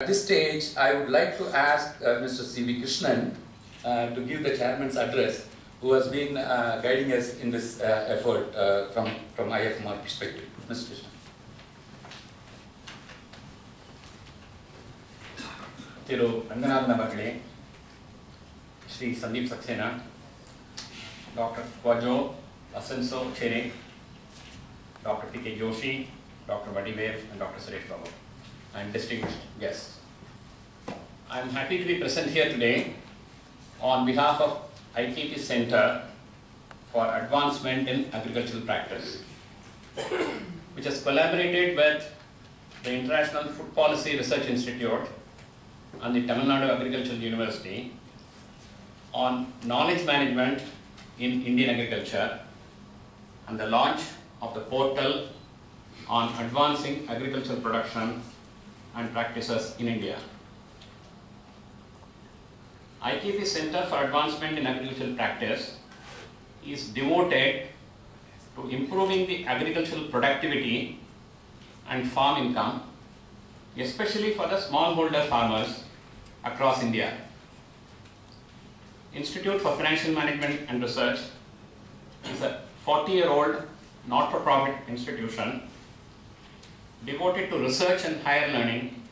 At this stage, I would like to ask uh, Mr. C.V. Krishnan uh, to give the chairman's address, who has been uh, guiding us in this uh, effort uh, from, from IFMR perspective. Mr. Krishnan. Thiru Ranganathan அவர்களே Sri Sandeep Saxena doctor குவஜோ அசன்சோ செரே doctor B K Joshi doctor வடிவேர் and doctor Suresh Babu and distinguished guests. I am happy to be present here today on behalf of IKP Center for Advancement in Agricultural Practice, which has collaborated with the International Food Policy Research Institute and the Tamil Nadu Agricultural University on knowledge management in Indian agriculture and the launch of the portal on advancing agricultural production and practices in India. IKP Center for Advancement in Agricultural Practice is devoted to improving the agricultural productivity and farm income, especially for the smallholder farmers across India. Institute for Financial Management and Research is a 40-year-old not-for-profit institution devoted to research and higher learning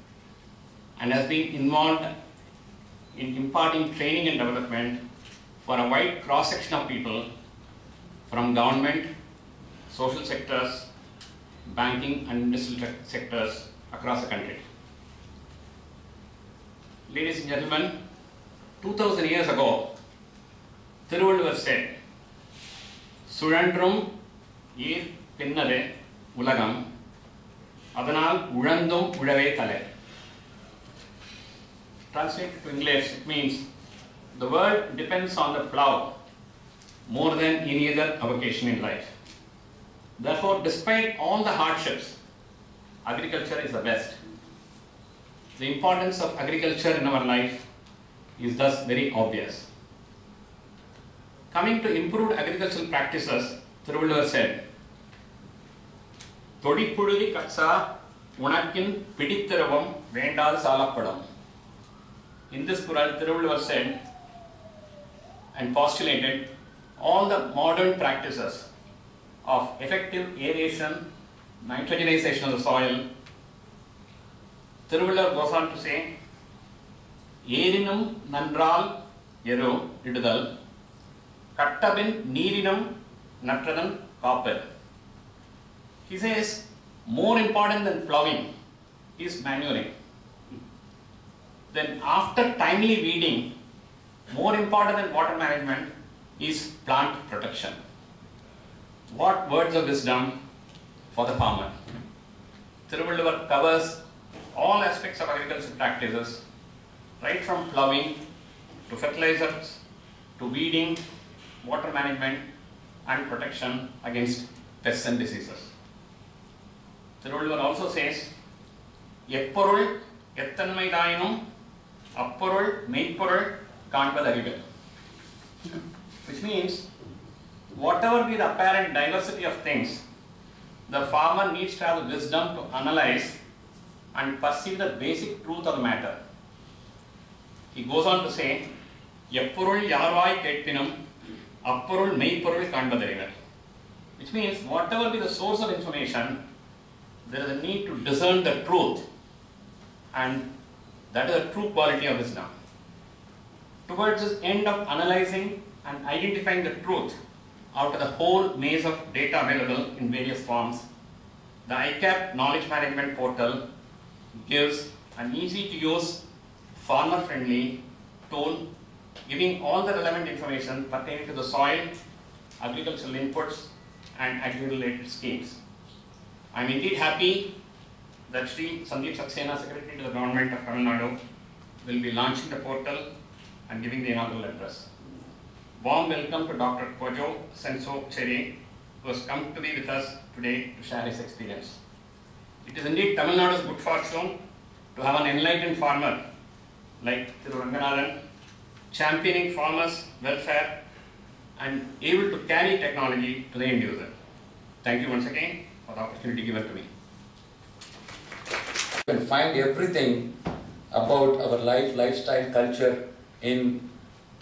and has been involved in imparting training and development for a wide cross-section of people from government, social sectors, banking and industrial sectors across the country. Ladies and gentlemen, 2000 years ago, Thiruvalluvar said, சுழன்றும் ஈர் பின்னது உலகம் அதனால் உழந்தும் உழவே தலை Translated to English, it means the world depends on the plow more than any other avocation in life. Therefore, despite all the hardships, agriculture is the best. The importance of agriculture in our life is thus very obvious. Coming to improved agricultural practices, Thiruvalluvar said, தொடிப்புழுதி கச்சா உனக்கின் பிடித்திரவம் வேண்டாது சாலப்படும் In this kural, Thiruvalluvar said and postulated all the modern practices of effective aeration, nitrogenization of the soil. Thiruvalluvar goes on to say, ஏரினும் நன்றால் எரு இடுதல் கட்டபின் நீரினும் நற்றதன் காப்பர் He says, more important than plowing is manuring. Then after timely weeding, more important than water management is plant protection. What words of wisdom for the farmer? Thiruvalluvar covers all aspects of agricultural practices, right from ploughing to fertilizers to weeding, water management and protection against pests and diseases. Thiruvalluvar also says, எப்பொருள் எத்தன்மைதாயினும் அப்பொருள் மெய்ப்பொருள் காண்பதறிவு which means whatever be the apparent diversity of things the farmer needs to have the wisdom to analyze and perceive the basic truth of the matter he goes on to say எப்பொருள் யார்வாய் கேட்பினும் அப்பொருள் மெய்ப்பொருள் காண்பதறிவர் which means whatever be the source of information there is a need to discern the truth and that is a true quality of wisdom. Towards this end of analyzing and identifying the truth out of the whole maze of data available in various forms, the ICAAP Knowledge Management Portal gives an easy to use, farmer friendly tool giving all the relevant information pertaining to the soil, agricultural inputs, and agri-related schemes. I am indeed happy that Sri Sandeep Saxena, Secretary to the Government of Tamil Nadu, will be launching the portal and giving the inaugural address. Warm welcome to Dr. Kojo Senso Cherry, who has come to be with us today to share his experience. It is indeed Tamil Nadu's good fortune to have an enlightened farmer like Thiru Ranganathan, championing farmers' welfare and able to carry technology to the end user. Thank you once again for the opportunity given to me. You can find everything about our life, lifestyle, culture in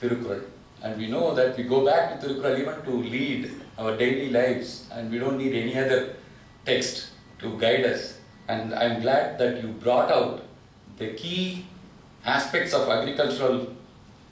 Tirukural. And we know that we go back to Tirukural even to lead our daily lives, and we don't need any other text to guide us. And I'm glad that you brought out the key aspects of agricultural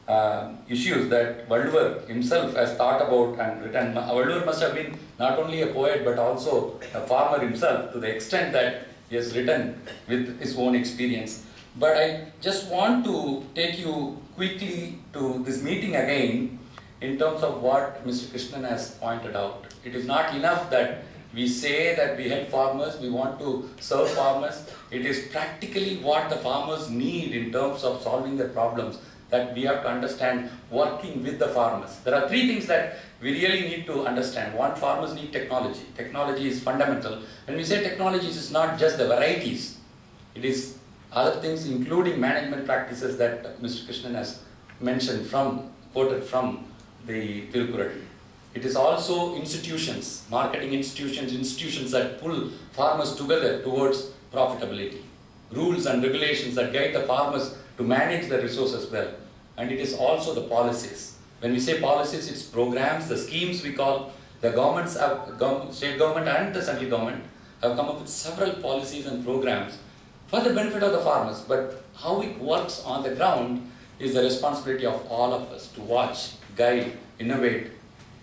uh, issues that Valluvar himself has thought about and written. Valluvar must have been not only a poet but also a farmer himself to the extent that he has written with his own experience. But I just want to take you quickly to this meeting again in terms of what Mr. Krishnan has pointed out. It is not enough that we say that we help farmers, we want to serve farmers. It is practically what the farmers need in terms of solving their problems that we have to understand working with the farmers. There are three things that we really need to understand. One, farmers need technology. Technology is fundamental. When we say technologies, it's not just the varieties. It is other things including management practices that Mr. Krishnan has mentioned from, quoted from the Tirukural. It is also institutions, marketing institutions, institutions that pull farmers together towards profitability. Rules and regulations that guide the farmers to manage the resources well. And it is also the policies. When we say policies, it's programs, the schemes we call, the governments have, state government and the central government have come up with several policies and programs for the benefit of the farmers. But how it works on the ground is the responsibility of all of us to watch, guide, innovate,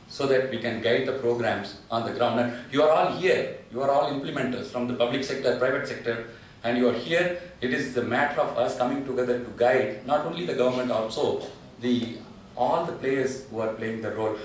so that we can guide the programs on the ground. And you are all here, you are all implementers from the public sector, private sector, and you are here. It is the matter of us coming together to guide not only the government, also the all the players who are playing the role.